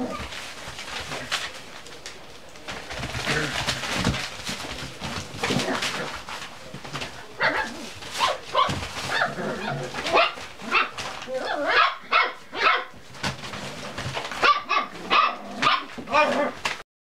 Arr!